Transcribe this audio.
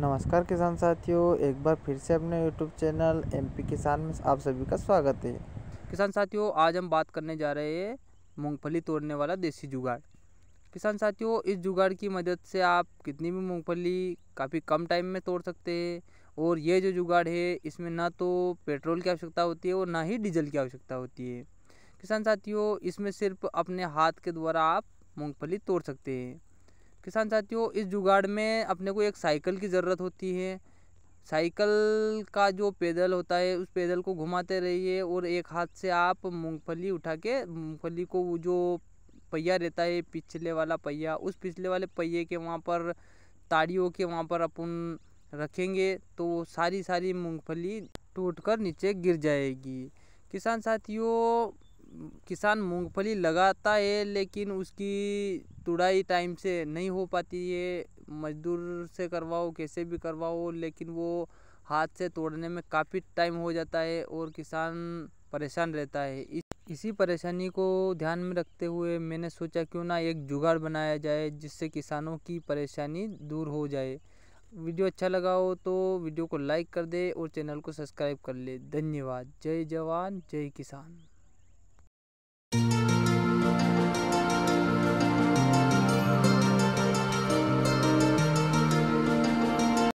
नमस्कार किसान साथियों, एक बार फिर से अपने यूट्यूब चैनल एमपी किसान में आप सभी का स्वागत है। किसान साथियों, आज हम बात करने जा रहे हैं मूंगफली तोड़ने वाला देसी जुगाड़। किसान साथियों, इस जुगाड़ की मदद से आप कितनी भी मूंगफली काफ़ी कम टाइम में तोड़ सकते हैं और ये जो जुगाड़ है, इसमें ना तो पेट्रोल की आवश्यकता होती है और ना ही डीजल की आवश्यकता होती है। किसान साथियों, इसमें सिर्फ़ अपने हाथ के द्वारा आप मूँगफली तोड़ सकते हैं। किसान साथियों, इस जुगाड़ में अपने को एक साइकिल की ज़रूरत होती है। साइकिल का जो पैदल होता है, उस पैदल को घुमाते रहिए और एक हाथ से आप मूंगफली उठा के, मूंगफली को वो जो पहिया रहता है, पिछले वाला पहिया, उस पिछले वाले पहिए के वहाँ पर, ताड़ियों के वहाँ पर अपन रखेंगे तो वो सारी सारी मूंगफली टूट कर नीचे गिर जाएगी। किसान साथियों, किसान मूंगफली लगाता है लेकिन उसकी तुड़ाई टाइम से नहीं हो पाती है। मजदूर से करवाओ, कैसे भी करवाओ, लेकिन वो हाथ से तोड़ने में काफ़ी टाइम हो जाता है और किसान परेशान रहता है। इस, इसी परेशानी को ध्यान में रखते हुए मैंने सोचा क्यों ना एक जुगाड़ बनाया जाए, जिससे किसानों की परेशानी दूर हो जाए। वीडियो अच्छा लगा हो तो वीडियो को लाइक कर दे और चैनल को सब्सक्राइब कर ले। धन्यवाद। जय जवान, जय किसान।